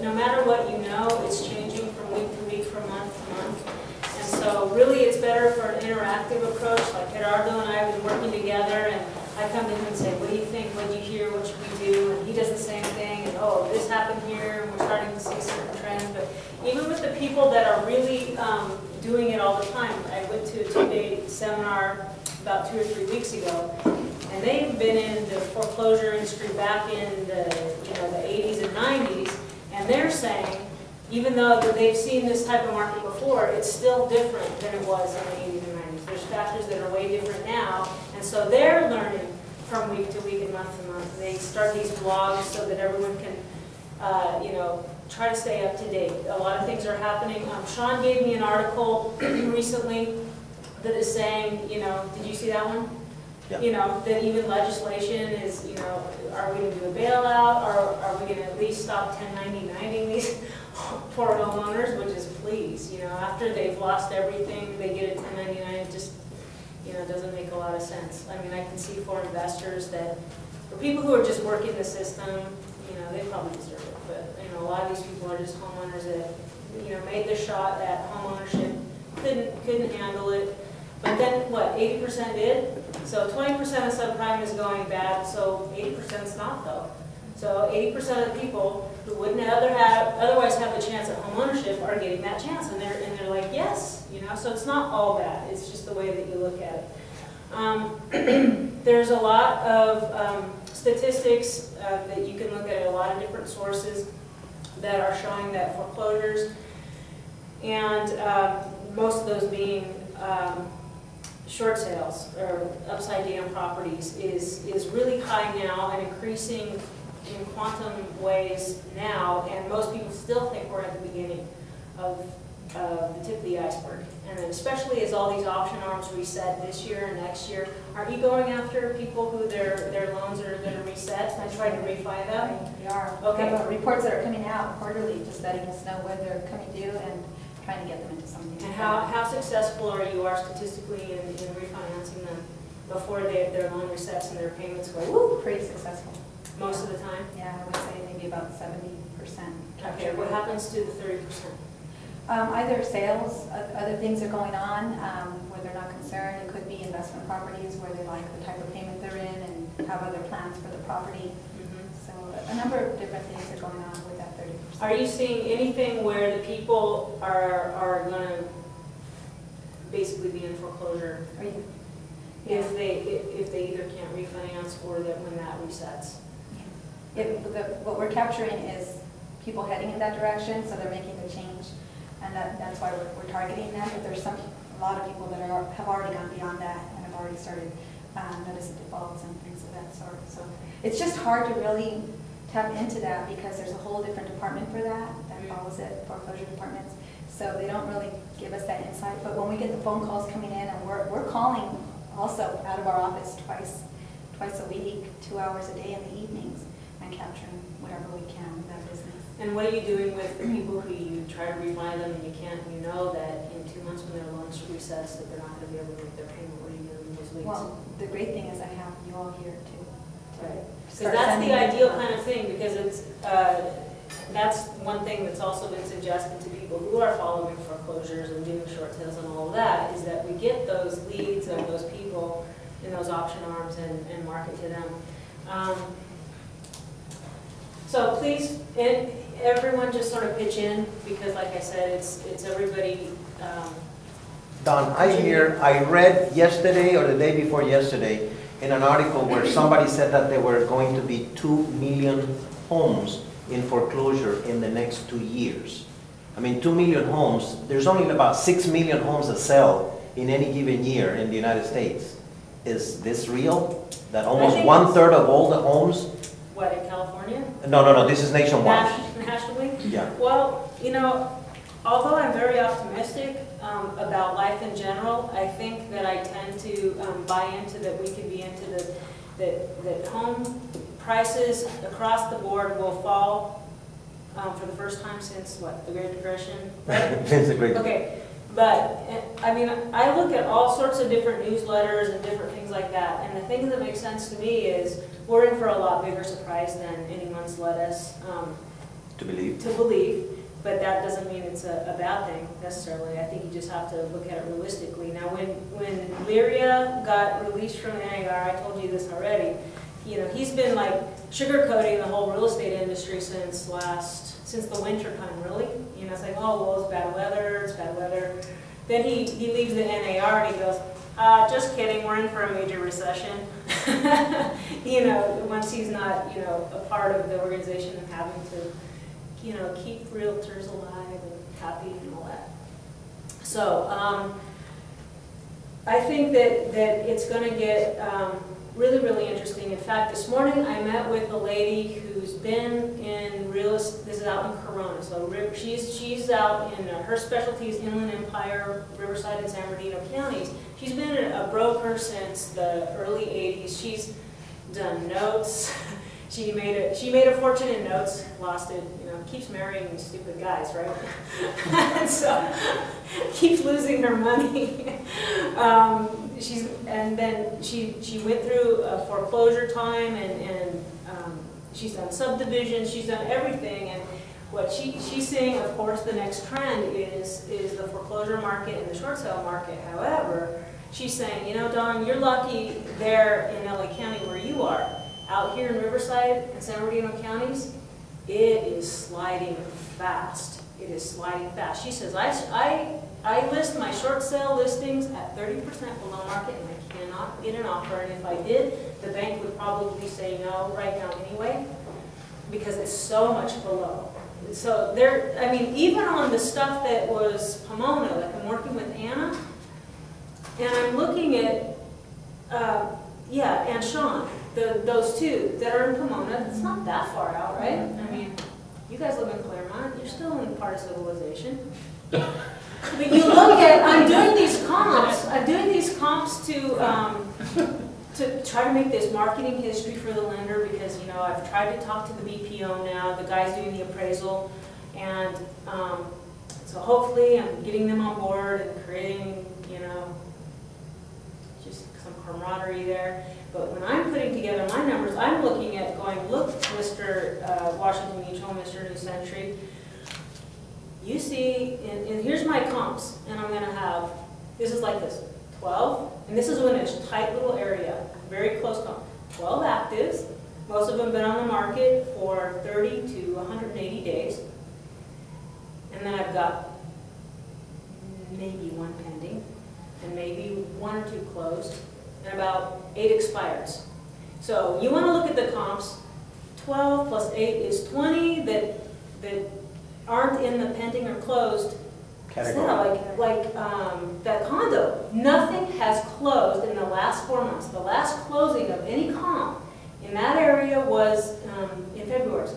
no matter what you know, it's changing from week to week, from month to month. And so really, it's better for an interactive approach, like Gerardo and I have been working together, and I come to him and say, what do you think, what did you hear, what should we do? And he does the same thing, and oh, this happened here, and we're starting to see certain trends. But even with the people that are really um, doing it all the time, I went to a two-day seminar about two or three weeks ago, and they've been in the foreclosure industry back in the, you know, the 80s and 90s, and they're saying, even though that they've seen this type of market before, it's still different than it was in the 80s and 90s. There's factors that are way different now, and so they're learning from week to week and month to month. They start these blogs so that everyone can, uh, you know, try to stay up to date. A lot of things are happening. Um, Sean gave me an article recently that is saying, you know, did you see that one? Yeah. You know, that even legislation is, you know, are we gonna do a bailout, or are we gonna at least stop 1099ing these poor homeowners, which is please, you know, after they've lost everything, they get a 1099, it just, you know, doesn't make a lot of sense. I mean, I can see for investors that, for people who are just working the system, you know, they probably deserve it, but, you know, a lot of these people are just homeowners that, you know, made the shot at homeownership, couldn't, couldn't handle it, but then, what, eighty percent did? So twenty percent of subprime is going bad, so 80% is not though. So eighty percent of the people who wouldn't other have, otherwise have the chance at homeownership are getting that chance, and they're, and they're like, yes, you know, so it's not all bad, it's just the way that you look at it. Um, There's a lot of um, statistics uh, that you can look at, a lot of different sources that are showing that foreclosures, and um, most of those being um, short sales or upside down properties is, is really high now and increasing in quantum ways now, and most people still think we're at the beginning of, of the tip of the iceberg. And then especially as all these option arms reset this year and next year, are you going after people who their, their loans are gonna reset and try to refi them? We are. Okay. Uh, reports that are coming out quarterly, just letting us know when they're coming due and trying to get them into something. And how, how successful are you are statistically in, in refinancing them before they, their loan resets and their payments go, woo, Pretty successful. most of the time? Yeah, I would say maybe about seventy percent Okay, what happens to the thirty percent? Um, either sales, other things are going on, um, where they're not concerned. It could be investment properties where they like the type of payment they're in and have other plans for the property. So a number of different things are going on with that thirty percent. Are you seeing anything where the people are, are gonna basically be in foreclosure Are you? if they, if if they either can't refinance or that when that resets? It, the, what we're capturing is people heading in that direction, so they're making the change. And that, that's why we're, we're targeting them, but there's some, a lot of people that are, have already gone beyond that and have already started, um, noticing defaults and things of that sort. So it's just hard to really tap into that because there's a whole different department for that, that mm-hmm. follows it, foreclosure departments. So they don't really give us that insight, but when we get the phone calls coming in and we're, we're calling also out of our office twice, twice a week, two hours a day in the evenings, and capturing whatever we can of that business. And what are you doing with the people who you try to refi them and you can't, you know that in two months when their loan resets, that they're not gonna be able to make their payment, what are you doing in those weeks? Well, the great thing is I have you all here to, to Right. Because that's the ideal them. kind of thing, because it's, uh, that's one thing that's also been suggested to people who are following foreclosures and doing short sales and all of that, is that we get those leads of those people in those option arms and, and market to them. Um, So please, and everyone just sort of pitch in, because like I said, it's, it's everybody, um, Dawn, I hear, I read yesterday or the day before yesterday in an article where somebody said that there were going to be two million homes in foreclosure in the next two years. I mean, two million homes, there's only about six million homes that sell in any given year in the United States. Is this real? That almost one-third of all the homes, what, in California? no, no, no, this is nationwide. Nationally? Yeah. Well, you know, although I'm very optimistic um, about life in general, I think that I tend to um, buy into that we could be into the, that, that home prices across the board will fall um, for the first time since, what, the Great Depression? right? It's a great. Okay, but, eh, I mean, I look at all sorts of different newsletters and different things like that, and the thing that makes sense to me is, we're in for a lot bigger surprise than anyone's led us. Um, To believe. to believe, but that doesn't mean it's a, a bad thing necessarily. I think you just have to look at it realistically. Now, when, when Lereah got released from NAR, I told you this already, you know, he's been like sugarcoating the whole real estate industry since last, since the winter time, really. You know, it's like, oh, well, it's bad weather, it's bad weather. Then he, he leaves the NAR and he goes, uh, just kidding, we're in for a major recession. You know, once he's not, you know, a part of the organization and having to, you know, keep realtors alive and happy and all that. So, um, I think that, that it's gonna get, um, really, really interesting. In fact, this morning I met with a lady who's been in real, es- this is out in Corona, so she's, she's out in, uh, her specialty is Inland Empire, Riverside, and San Bernardino counties. She's been a broker since the early eighties. She's done notes. She made a, she made a fortune in notes, lost it, you know, keeps marrying these stupid guys, right? And so, keeps losing her money. Um, she's, and then she, she went through a foreclosure time and, and, um, she's done subdivisions, she's done everything. And what she, she's saying, of course, the next trend is, is the foreclosure market and the short sale market. However, she's saying, you know, Dawn, you're lucky there in LA County where you are. Out here in Riverside and San Bernardino counties, it is sliding fast. It is sliding fast. She says, I, I, I list my short sale listings at thirty percent below market and I cannot get an offer. And if I did, the bank would probably say no right now anyway, because it's so much below. So there, I mean, even on the stuff that was Pomona, like I'm working with Anna, and I'm looking at, uh, yeah, and Sean, the, those two that are in Pomona, it's not that far out, right? I mean, you guys live in Claremont, you're still in part of civilization. But you look at, I'm doing these comps, I'm doing these comps to, um, to try to make this marketing history for the lender, because, you know, I've tried to talk to the BPO now, the guy's doing the appraisal, and, um, so hopefully I'm getting them on board and creating, you know, just some camaraderie there. But when I'm putting together my numbers, I'm looking at going, look, Mr. uh, Washington Mutual, Mr. New Century, you see, and, and here's my comps, and I'm gonna have, this is like this, twelve, and this is in a tight little area, very close comp. Twelve actives, most of them been on the market for thirty to hundred and eighty days. And then I've got maybe one pending, and maybe one or two closed, and about eight expires. So you want to look at the comps. 12 plus 8 is 20 that, that aren't in the pending or closed category. Like like um, that condo. Nothing has closed in the last four months. The last closing of any comp in that area was um, in February